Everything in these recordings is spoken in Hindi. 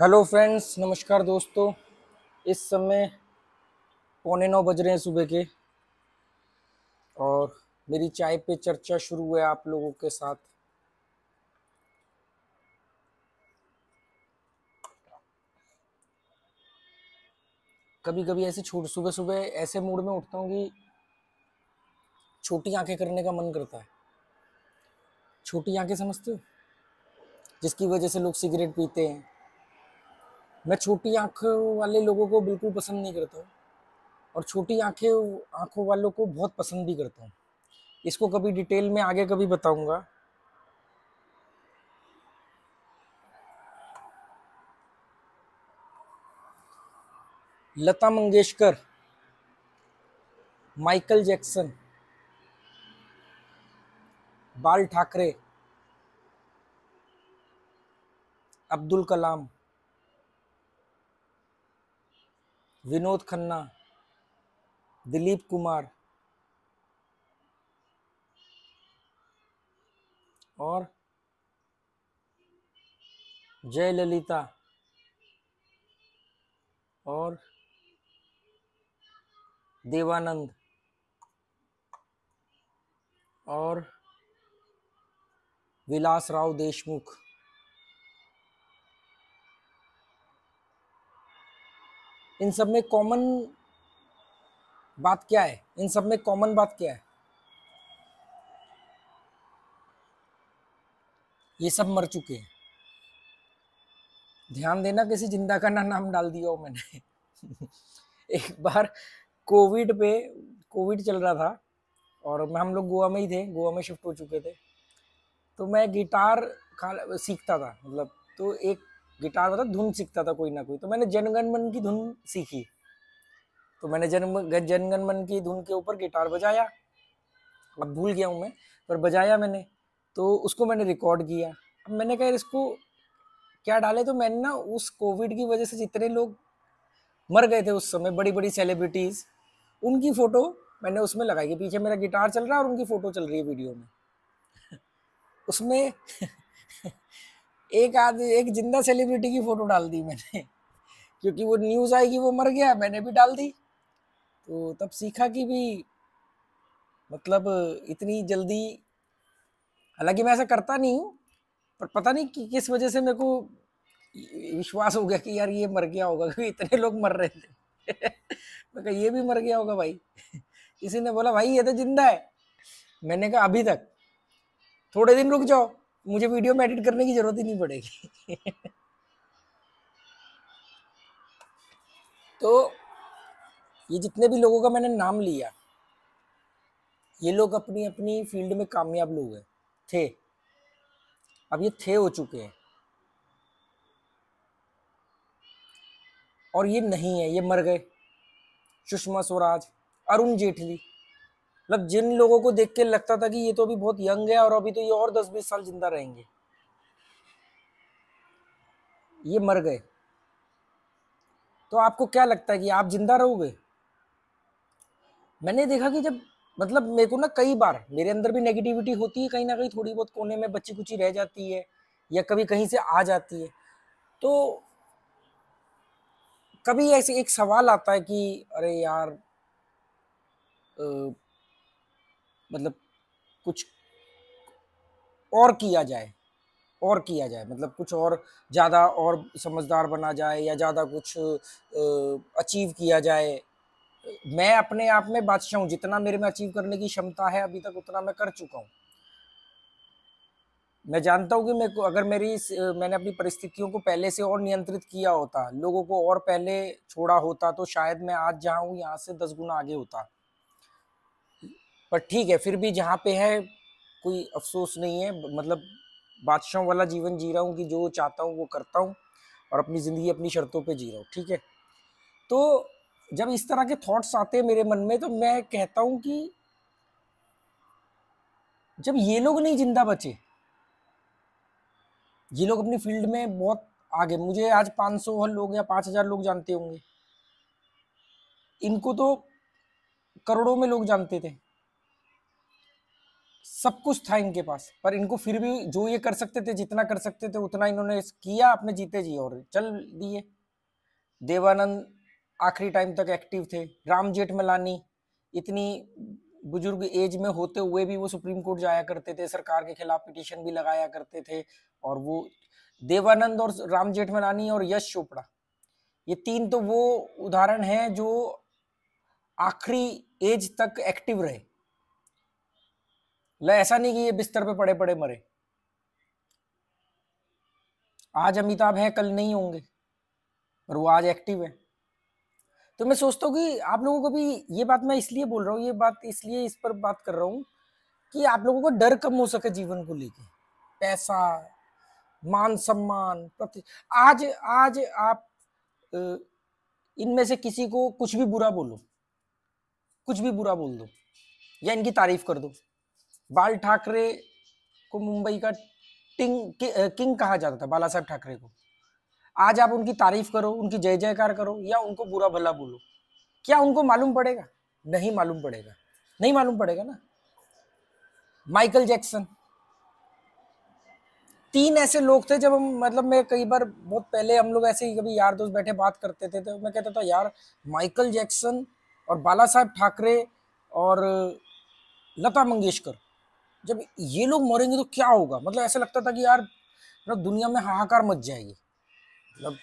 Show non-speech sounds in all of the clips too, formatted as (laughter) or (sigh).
हेलो फ्रेंड्स, नमस्कार दोस्तों। इस समय पौने नौ बज रहे हैं सुबह के और मेरी चाय पे चर्चा शुरू है आप लोगों के साथ। कभी कभी ऐसे छोट सुबह सुबह ऐसे मूड में उठता हूँ कि छोटी आँखें करने का मन करता है। छोटी आँखें समझते हो? जिसकी वजह से लोग सिगरेट पीते हैं। मैं छोटी आँखों वाले लोगों को बिल्कुल पसंद नहीं करता हूँ और छोटी आँखें, आँखों वालों को बहुत पसंद भी करता हूँ। इसको कभी डिटेल में आगे कभी बताऊँगा। लता मंगेशकर, माइकल जैक्सन, बाल ठाकरे, अब्दुल कलाम। विनोद खन्ना दिलीप कुमार और जयललिता और देवानंद और विलास राव देशमुख। इन सब में कॉमन बात क्या है? इन सब में कॉमन बात क्या है? ये सब मर चुके हैं। ध्यान देना किसी ज़िंदा का ना नाम डाल दिया हो मैंने। (laughs) एक बार कोविड पे, कोविड चल रहा था और मैं, हम लोग गोवा में ही थे, गोवा में शिफ्ट हो चुके थे। तो मैं गिटार सीखता था मतलब। तो एक गिटार मतलब धुन सीखता था कोई ना कोई। तो मैंने जनगणमन की धुन सीखी। तो मैंने जन जनगण मन की धुन के ऊपर गिटार बजाया। अब भूल गया हूँ मैं, पर बजाया मैंने। तो उसको मैंने रिकॉर्ड किया। अब मैंने कहा इसको क्या डाले? तो मैंने ना उस कोविड की वजह से जितने लोग मर गए थे उस समय बड़ी बड़ी सेलिब्रिटीज़ उनकी फ़ोटो मैंने उसमें लगाई कि पीछे मेरा गिटार चल रहा है और उनकी फ़ोटो चल रही है वीडियो में। (laughs) उसमें एक आदमी एक ज़िंदा सेलिब्रिटी की फ़ोटो डाल दी मैंने। क्योंकि वो न्यूज़ आई कि वो मर गया, मैंने भी डाल दी। तो तब सीखा कि भी मतलब इतनी जल्दी, हालाँकि मैं ऐसा करता नहीं हूँ, पर पता नहीं कि किस वजह से मेरे को विश्वास हो गया कि यार ये मर गया होगा, क्योंकि इतने लोग मर रहे थे। (laughs) मैं कहा, ये भी मर गया होगा भाई। (laughs) किसी ने बोला, भाई, ये तो ज़िंदा है। मैंने कहा, अभी तक। थोड़े दिन रुक जाओ। मुझे वीडियो में एडिट करने की ज़रूरत ही नहीं पड़ेगी। तो ये जितने भी लोगों का मैंने नाम लिया, ये लोग अपनी अपनी फ़ील्ड में कामयाब लोग हैं। थे। अब ये थे हो चुके हैं। और ये नहीं है, ये मर गए। सुषमा स्वराज, अरुण जेटली। मतलब जिन लोगों को देख के लगता था कि ये तो अभी बहुत यंग है और अभी तो ये और दस बीस साल ज़िंदा रहेंगे। ये मर गए। तो आपको क्या लगता है कि आप ज़िंदा रहोगे? मैंने देखा कि जब मतलब मेरे को ना कई बार मेरे अंदर भी नेगेटिविटी होती है कहीं ना कहीं थोड़ी बहुत कोने में बच्ची कुची रह जाती है या कभी कहीं से आ जाती है। तो कभी ऐसे एक सवाल आता है कि अरे यार मतलब कुछ और किया जाए, और किया जाए मतलब कुछ और ज़्यादा और समझदार बना जाए या ज़्यादा कुछ अचीव किया जाए। मैं अपने आप में बादशाह हूँ, जितना मेरे में अचीव करने की क्षमता है अभी तक उतना मैं कर चुका हूँ। मैं जानता हूँ कि मैं अगर मेरी मैंने अपनी परिस्थितियों को पहले से और नियंत्रित किया होता, लोगों को और पहले छोड़ा होता तो शायद मैं आज जहाँ हूँ, यहाँ से दस गुना आगे होता। पर ठीक है, फिर भी जहाँ पे है, कोई अफसोस नहीं है। मतलब बादशाह वाला जीवन जी रहा हूँ कि जो चाहता हूँ वो करता हूँ और अपनी ज़िंदगी अपनी शर्तों पे जी रहा हूँ, ठीक है? तो जब इस तरह के थॉट्स आते हैं मेरे मन में तो मैं कहता हूँ कि जब ये लोग नहीं ज़िंदा बचे, ये लोग अपनी फ़ील्ड में बहुत आगे, मुझे आज 500 लोग या 5000 लोग जानते होंगे। इनको तो करोड़ों में लोग जानते थे। सब कुछ था इनके पास। पर इनको फिर भी जो ये कर सकते थे, जितना कर सकते थे, उतना इन्होंने किया, अपने जीते जी और चल दिए। देवानंद आखिरी टाइम तक एक्टिव थे। राम जेठमलानी इतनी बुज़ुर्ग एज में होते हुए भी वो सुप्रीम कोर्ट जाया करते थे, सरकार के खिलाफ पिटीशन भी लगाया करते थे और वो देवानंद और राम जेठमलानी और यश चोपड़ा। ये तीन तो वो उदाहरण हैं जो आखिरी एज तक एक्टिव रहे। ल, ऐसा नहीं कि ये बिस्तर पे पड़े पड़े मरे। आज अमिताभ है, कल नहीं होंगे, पर वो आज एक्टिव है। तो मैं सोचता हूँ कि आप लोगों को भी ये बात मैं इसलिए बोल रहा हूँ, ये बात इसलिए इस पर बात कर रहा हूँ कि आप लोगों को डर कम हो सके जीवन को लेके? पैसा, मान सम्मान, प्रति, आज आज आप इनमें से किसी को कुछ भी बुरा बोलो, कुछ भी बुरा बोल दो, या इनकी तारीफ़ कर दो। बाल ठाकरे को मुंबई का टिंग किंग कहा जाता था, बाला साहब ठाकरे को। आज आप उनकी तारीफ़ करो, उनकी जय जयकार करो, या उनको बुरा भला बोलो। क्या उनको मालूम पड़ेगा? नहीं मालूम पड़ेगा। नहीं मालूम पड़ेगा ना? Michael Jackson. तीन ऐसे लोग थे जब हम मतलब मैं कई बार बहुत पहले हम लोग ऐसे ही कभी यार दोस्त बैठे बात करते थे तो मैं कहता था, यार, माइकल जैक्सन और बाला साहब ठाकरे और लता मंगेशकर जब ये लोग मरेंगे तो क्या होगा? मतलब ऐसा लगता था कि यार मतलब दुनिया में हाहाकार मच जाएगी। मतलब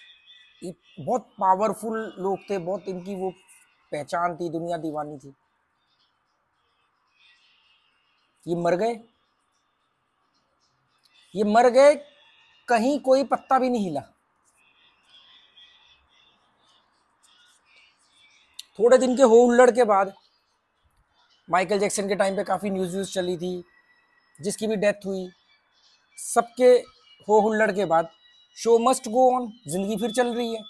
बहुत पावरफुल लोग थे, बहुत इनकी वो पहचान थी, दुनिया दीवानी थी। ये मर गए। ये मर गए, कहीं कोई पत्ता भी नहीं हिला। थोड़े दिन के हो उल्लड़ के बाद, माइकल जैक्सन के टाइम पे काफ़ी न्यूज़ व्यूज़ चली थी। जिसकी भी डेथ हुई, सबके हो हुल्लड़ के बाद शो मस्ट गो ऑन ज़िंदगी फिर चल रही है।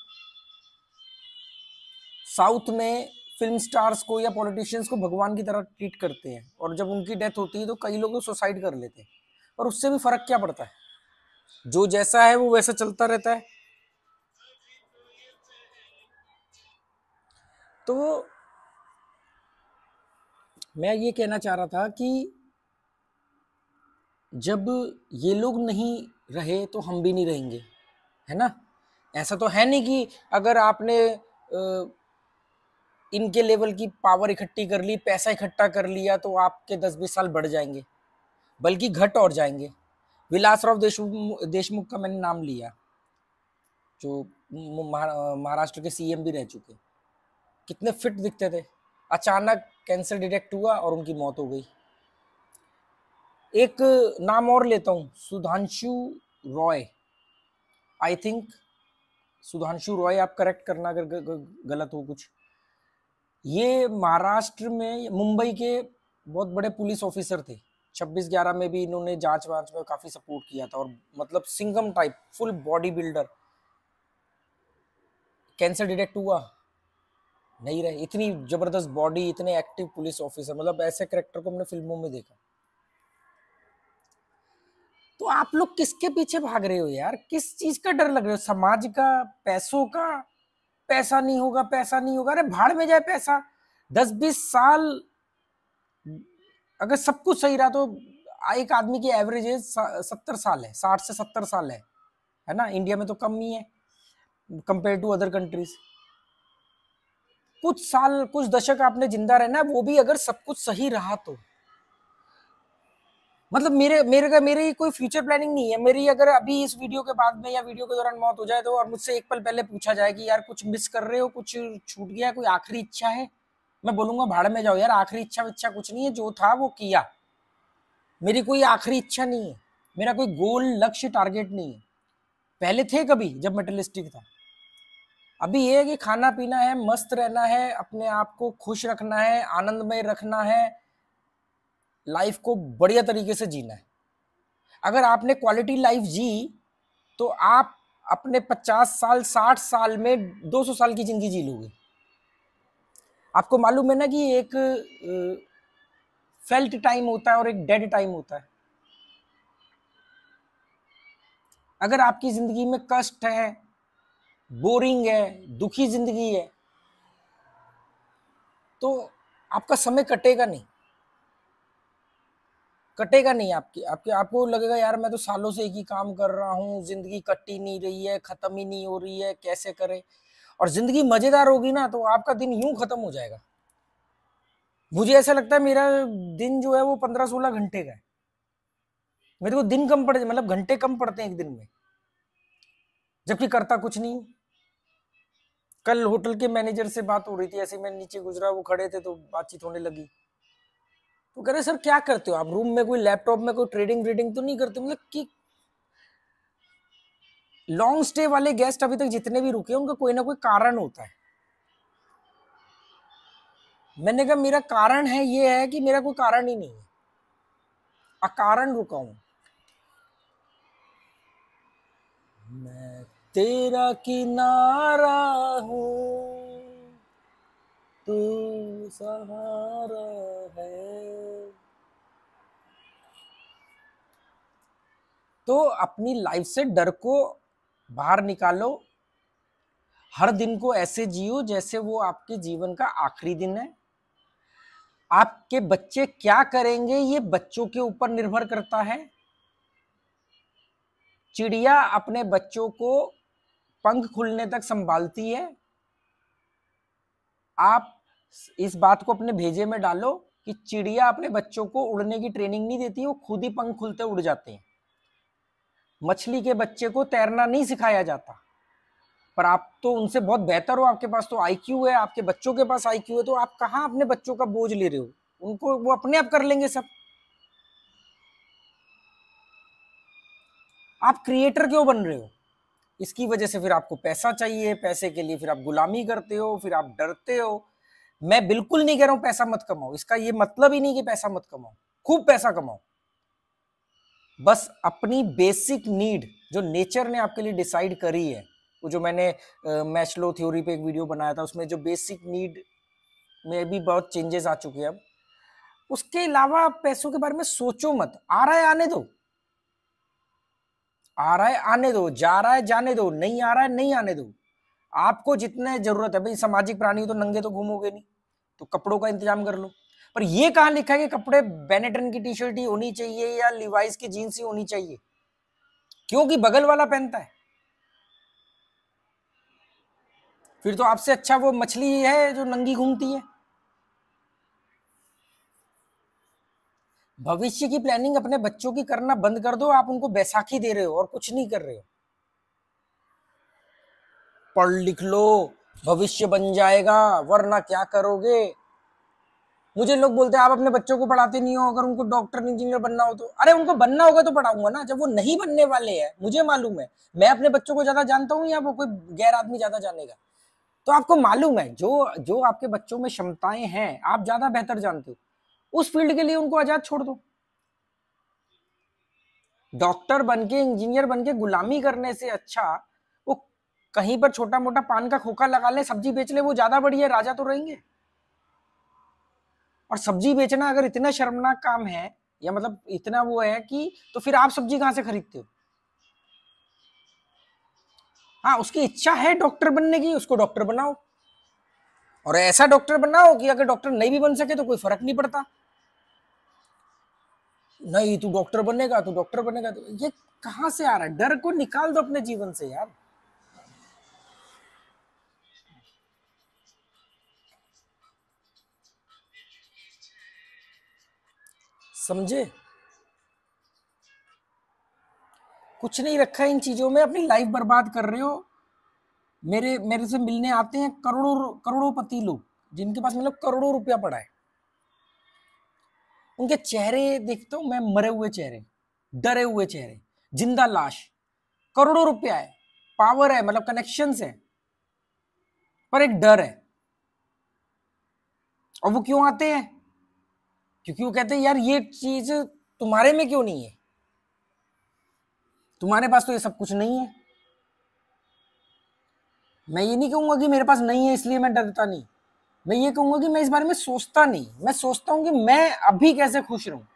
साउथ में फ़िल्म स्टार्स को या पॉलिटिशियंस को भगवान की तरह ट्रीट करते हैं और जब उनकी डेथ होती है तो कई लोग सुसाइड कर लेते हैं। और उससे भी फ़र्क क्या पड़ता है? जो जैसा है वो वैसा चलता रहता है। तो मैं ये कहना चाह रहा था कि जब ये लोग नहीं रहे तो हम भी नहीं रहेंगे, है ना? ऐसा तो है नहीं कि अगर आपने इनके लेवल की पावर इकट्ठी कर ली, पैसा इकट्ठा कर लिया तो आपके दस बीस साल बढ़ जाएँगे, बल्कि घट और जाएँगे। विलासराव देशमुख देशमुख का मैंने नाम लिया, जो महाराष्ट्र के सीएम भी रह चुके। कितने फिट दिखते थे। अचानक कैंसर डिटेक्ट हुआ और उनकी मौत हो गई। एक नाम और लेता हूँ, सुधांशु रॉय। आई थिंक सुधांशु रॉय आप करेक्ट करना अगर गलत हो कुछ। ये महाराष्ट्र में, मुंबई के बहुत बड़े पुलिस ऑफिसर थे। छब्बीस ग्यारह में भी इन्होंने जाँच वांच में काफ़ी सपोर्ट किया था और मतलब Singham type full body builder cancer detect हुआ। नहीं रहे, इतनी ज़बरदस्त बॉडी इतने एक्टिव पुलिस ऑफिसर मतलब ऐसे करेक्टर को हमने फ़िल्मों में देखा। तो आप लोग किसके पीछे भाग रहे हो यार? किस चीज़ का डर लग रहे हो? समाज का? पैसों का? पैसा नहीं होगा, पैसा नहीं होगा। अरे भाड़ में जाए पैसा। दस बीस साल अगर सब कुछ सही रहा तो एक आदमी की एवरेज एज सत्तर साल है, साठ से सत्तर साल है। है ना? इंडिया में तो कम ही है कंपेयर टू अदर कंट्रीज़ कुछ साल, कुछ दशक आपने ज़िंदा रहना वो भी अगर सब कुछ सही रहा तो। मतलब मेरे मेरे का, मेरी कोई फ्यूचर प्लानिंग नहीं है। मेरी अगर अभी इस वीडियो के बाद में या वीडियो के दौरान मौत हो जाए तो और मुझसे एक पल पहले पूछा जाए कि यार कुछ मिस कर रहे हो, कुछ छूट गया, कोई आखिरी इच्छा है? मैं बोलूँगा, भाड़ में जाओ यार, आखिरी इच्छा इच्छा कुछ नहीं है, जो था वो किया। मेरी कोई आखिरी इच्छा नहीं है। मेरा कोई गोल लक्ष्य टारगेट नहीं है। पहले थे कभी जब मेटलिस्टिक था। अभी ये है कि खाना पीना है, मस्त रहना है, अपने आप को खुश रखना है, आनंदमय रखना है लाइफ को बढ़िया तरीके से जीना है। अगर आपने क्वालिटी लाइफ जी तो आप अपने 50 साल 60 साल में 200 साल की ज़िंदगी जी लोगे। आपको मालूम है ना कि एक, फेल्ट टाइम होता है और एक डेड टाइम होता है। अगर आपकी ज़िंदगी में कष्ट है, बोरिंग है, दुखी ज़िंदगी है तो आपका समय कटेगा नहीं। कटेगा नहीं आपकी, आपके, आपको लगेगा, यार, मैं तो सालों से एक ही काम कर रहा हूँ, ज़िंदगी कटी नहीं रही है, खत्म ही नहीं हो रही है, कैसे करे? और ज़िंदगी मज़ेदार होगी ना तो आपका दिन यूँ खत्म हो जाएगा। मुझे ऐसा लगता है, मेरा दिन जो है, वो पंद्रह सोलह घंटे का है। मेरे को दिन कम पड़े मतलब घंटे कम पड़ते हैं एक दिन में। जबकि करता कुछ नहीं। कल होटल के मैनेजर से बात हो रही थी, ऐसे मैं नीचे गुजरा, वो खड़े थे तो बातचीत होने लगी। तो कह रहे, सर, क्या करते हो? आप रूम में कोई लैपटॉप में कोई ट्रेडिंग व्रेडिंग तो नहीं करते? मतलब कि लॉन्ग स्टे वाले गेस्ट अभी तक जितने भी रुके उनका कोई ना कोई कारण होता है। मैंने कहा, मेरा कारण है, ये है कि मेरा कोई कारण ही नहीं है। अकारण रुका हूँ। मैं तेरा किनारा हूँ। तू सहारा है। तो अपनी लाइफ से डर को बाहर निकालो। हर दिन को ऐसे जियो जैसे वो आपके जीवन का आखिरी दिन है। आपके बच्चे क्या करेंगे ये बच्चों के ऊपर निर्भर करता है। चिड़िया अपने बच्चों को पंख खुलने तक संभालती है। आप इस बात को अपने भेजे में डालो कि चिड़िया अपने बच्चों को उड़ने की ट्रेनिंग नहीं देती, वो खुद ही पंख खुलते उड़ जाते हैं। मछली के बच्चे को तैरना नहीं सिखाया जाता। पर आप तो उनसे बहुत बेहतर हो, आपके पास तो आईक्यू है, आपके बच्चों के पास आईक्यू है तो आप कहाँ अपने बच्चों का बोझ ले रहे हो? उनको वो अपने आप कर लेंगे सब। आप क्रिएटर क्यों बन रहे हो? इसकी वजह से फिर आपको पैसा चाहिए, पैसे के लिए फिर आप गुलामी करते हो, फिर आप डरते हो मैं बिल्कुल नहीं कह रहा हूँ पैसा मत कमाओ। इसका ये मतलब ही नहीं कि पैसा मत कमाओ। खूब पैसा कमाओ। बस अपनी बेसिक नीड जो नेचर ने आपके लिए डिसाइड करी है, वो जो मैंने मैचलो थ्योरी पे एक वीडियो बनाया था, उसमें जो बेसिक नीड में भी बहुत चेंजेस आ चुके हैं अब, उसके अलावा पैसों के बारे में सोचो मत। आ रहा है, आने दो। आ रहा है, आने दो। जा रहा है, जाने दो। नहीं आ रहा है, नहीं आने दो। आपको जितने ज़रूरत है, भाई, सामाजिक प्राणी तो नंगे तो घूमोगे नहीं तो कपड़ों का इंतज़ाम कर लो। पर ये कहा लिखा है कि कपड़े बेनेटन की टी शर्ट ही होनी चाहिए या लिवाइस की जीन्स ही होनी चाहिए? क्योंकि बगल वाला पहनता है। फिर तो आपसे अच्छा वो मछली है जो नंगी घूमती है। भविष्य की प्लानिंग अपने बच्चों की करना बंद कर दो, आप उनको बैसाखी दे रहे हो और कुछ नहीं कर रहे हो। पढ़ लिख लो, भविष्य बन जाएगा, वरना क्या करोगे? मुझे लोग बोलते हैं, आप अपने बच्चों को पढ़ाते नहीं हो, अगर उनको डॉक्टर इंजीनियर बनना हो तो। अरे, उनको बनना होगा तो पढ़ाऊँगा ना, जब वो नहीं बनने वाले हैं, मुझे मालूम है। मैं अपने बच्चों को ज़्यादा जानता हूँ या वो कोई गैर आदमी ज़्यादा जानेगा? तो आपको मालूम है, जो जो आपके बच्चों में क्षमताएँ हैं, आप ज़्यादा बेहतर जानते हो। उस फ़ील्ड के लिए उनको आज़ाद छोड़ दो। डॉक्टर बन के इंजीनियर बन के गुलामी करने से अच्छा कहीं पर छोटा मोटा पान का खोखा लगा ले, सब्ज़ी बेच ले, वो ज़्यादा बढ़िया राजा तो रहेंगे। और सब्ज़ी बेचना अगर इतना शर्मनाक काम है, या मतलब इतना वो है कि तो फिर आप सब्ज़ी कहाँ से खरीदते हो? हाँ उसकी इच्छा है डॉक्टर बनने की, उसको डॉक्टर बनाओ। और ऐसा डॉक्टर बनाओ कि अगर डॉक्टर नहीं भी बन सके तो कोई फ़र्क नहीं पड़ता। नहीं, तू डॉक्टर बनेगा, तू डॉक्टर बनेगा तो ये कहाँ से आ रहा है? डर को निकाल दो अपने जीवन से यार। समझे? कुछ नहीं रखा इन चीज़ों में, अपनी लाइफ बर्बाद कर रहे हो। मेरे मेरे से मिलने आते हैं करोड़ों, करोड़ोंपति लोग, जिनके पास मतलब करोड़ों रुपया पड़ा है। उनके चेहरे देखता हूँ, मैं मरे हुए चेहरे, डरे हुए चेहरे, ज़िंदा लाश। करोड़ों रुपया है पावर है मतलब कनेक्शन है। पर एक डर है। और वो क्यों आते हैं? क्योंकि वो कहते हैं, यार, ये चीज़ तुम्हारे में क्यों नहीं है? तुम्हारे पास तो ये सब कुछ नहीं है। मैं ये नहीं कहूँगा कि मेरे पास नहीं है, इसलिए मैं डरता नहीं। मैं ये कहूँगा कि मैं इस बारे में सोचता नहीं। मैं सोचता हूँ कि मैं अभी कैसे खुश रहूँ।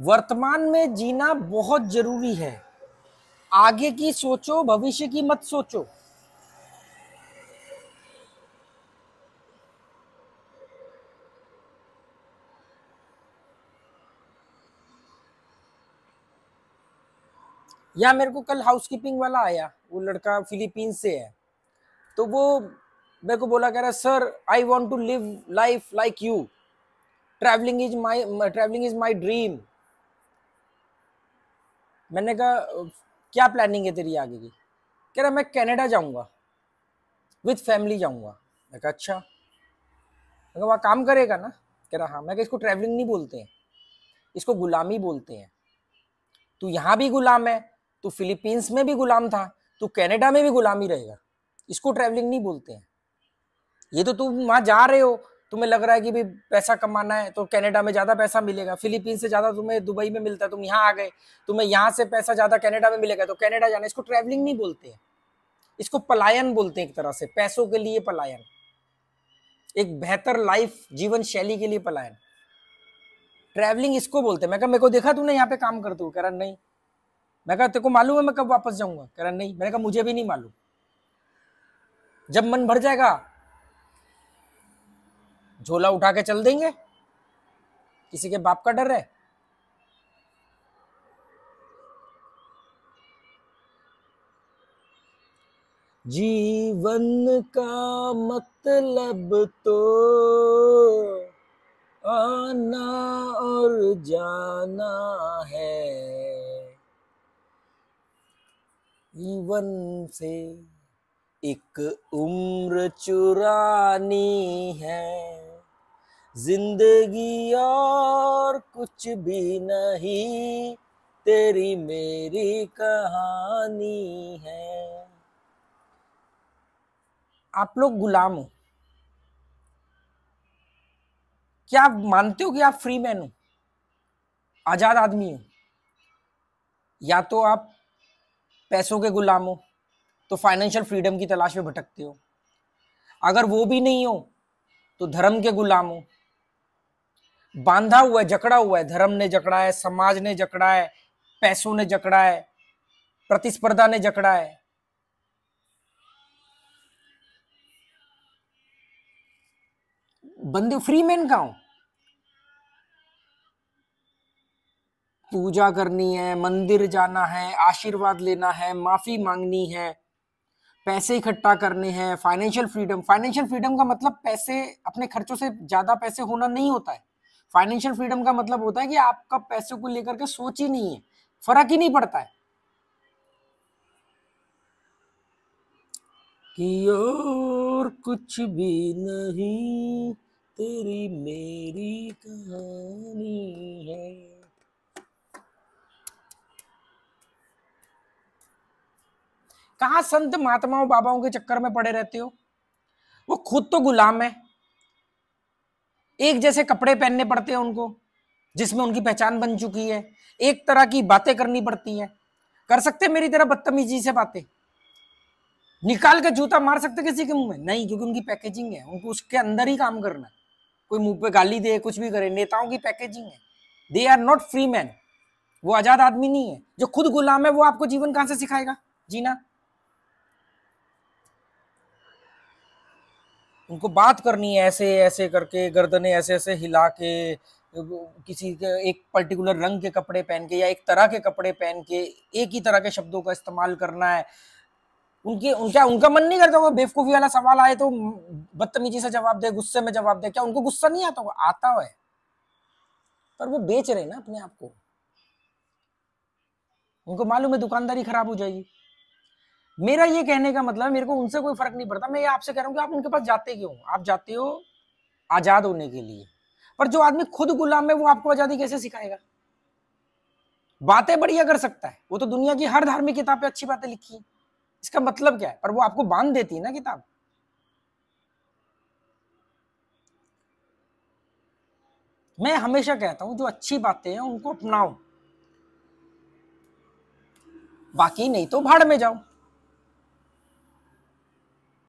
वर्तमान में जीना बहुत ज़रूरी है। आगे की सोचो, भविष्य की मत सोचो। या मेरे को कल हाउसकीपिंग वाला आया, वो लड़का फिलीपींस से है। तो वो मेरे को बोला, कह रहा sir I want to live life like you travelling is my travelling is my dream मैंने कहा, क्या प्लानिंग है तेरी आगे की? कह रहा, मैं कनाडा जाऊँगा विथ फैमिली जाऊँगा. मैं कहा अच्छा. मैं कहा, वहाँ काम करेगा ना? कह रहा हाँ. मैं कहा, इसको ट्रैवलिंग नहीं बोलते हैं, इसको गुलामी बोलते हैं। तू यहाँ भी गुलाम है तू फिलीपींस में भी गुलाम था, तू कनाडा में भी गुलामी रहेगा। इसको ट्रैवलिंग नहीं बोलते हैं। ये तो तुम वहाँ जा रहे हो, तुम्हें लग रहा है कि भाई पैसा कमाना है तो कनाडा में ज़्यादा पैसा मिलेगा, फिलीपींस से ज़्यादा तुम्हें दुबई में मिलता है, तुम यहाँ आ गए, तुम्हें यहाँ से पैसा ज़्यादा कनाडा में मिलेगा तो कनाडा जाना इसको ट्रैवलिंग नहीं बोलते हैं। इसको पलायन बोलते हैं एक तरह से, पैसों के लिए पलायन। एक बेहतर लाइफ जीवन शैली के लिए पलायन। ट्रैवलिंग इसको बोलते हैं। मैं कहा, मेरे को देखा तूने यहाँ पे काम करते हो कह रहा, नहीं। मैं कहा, तेरे को मालूम है मैं कब वापस जाऊँगा? कह रहा, नहीं। मैंने कहा, मुझे भी नहीं मालूम। जब मन भर जाएगा, झोला उठा के चल देंगे। किसी के बाप का डर है। जीवन का मतलब तो आना और जाना है। जीवन से एक उम्र चुरानी है। ज़िंदगी और कुछ भी नहीं, तेरी मेरी कहानी है। आप लोग गुलाम हो। क्या आप मानते हो कि आप फ्री मैन हो? आज़ाद आदमी हो। या तो आप पैसों के गुलाम हो तो फाइनेंशियल फ्रीडम की तलाश में भटकते हो। अगर वो भी नहीं हो तो धर्म के गुलाम हो। बांधा हुआ है, जकड़ा हुआ है, धर्म ने जकड़ा है, समाज ने जकड़ा है, पैसों ने जकड़ा है, प्रतिस्पर्धा ने जकड़ा है। बंदे फ्री मैन का हूँ? पूजा करनी है, मंदिर जाना है, आशीर्वाद लेना है, माफ़ी मांगनी है, पैसे इकट्ठा करने हैं फाइनेंशियल फ्रीडम फाइनेंशियल फ्रीडम का मतलब पैसे, अपने खर्चों से ज़्यादा पैसे होना नहीं होता है। फाइनेंशियल फ्रीडम का मतलब होता है कि आपका पैसों को लेकर के सोच ही नहीं है, फ़र्क ही नहीं पड़ता है। कि और कुछ भी नहीं, तेरी मेरी कहानी है। कहा संत महात्माओं बाबाओं के चक्कर में पड़े रहते हो? वो खुद तो गुलाम है। एक जैसे कपड़े पहनने पड़ते हैं उनको, जिसमें उनकी पहचान बन चुकी है। एक तरह की बातें करनी पड़ती है। कर सकते मेरी तरह बदतमीजी से बातें? निकाल के जूता मार सकते किसी के मुँह में? नहीं, क्योंकि उनकी पैकेजिंग है। उनको उसके अंदर ही काम करना कोई मुँह पे गाली दे, कुछ भी करे, नेताओं की पैकेजिंग है। They are not free man वो आज़ाद आदमी नहीं है। जो खुद गुलाम है, वो आपको जीवन कहाँ से सिखाएगा? जीना। उनको बात करनी है ऐसे ऐसे करके, गर्दने ऐसे ऐसे हिला के, किसी के, एक पर्टिकुलर रंग के कपड़े पहन के या एक तरह के कपड़े पहन के, एक ही तरह के शब्दों का इस्तेमाल करना है। उनके, उनका उनका मन नहीं करता होगा, बेवकूफ़ी वाला सवाल आए तो बदतमीजी से जवाब दे, गुस्से में जवाब दे। क्या उनको गुस्सा नहीं आता आता है। पर वो बेच रहे ना अपने आप को। उनको मालूम है दुकानदारी खराब हो जाएगी। मेरा ये कहने का मतलब मेरे को उनसे कोई फ़र्क नहीं पड़ता। मैं ये आपसे कह रहा हूँ कि आप उनके पास जाते क्यों? आप जाते हो आज़ाद होने के लिए। पर जो आदमी खुद गुलाम है, वो आपको आज़ादी कैसे सिखाएगा? बातें बढ़िया कर सकता है। वो तो दुनिया की हर धार्मिक किताब पे अच्छी बातें लिखी है। इसका मतलब क्या है? पर वो आपको बाँध देती है ना किताब। मैं हमेशा कहता हूँ, जो अच्छी बातें हैं, उनको अपनाओ। बाकी नहीं तो भाड़ में जाओ।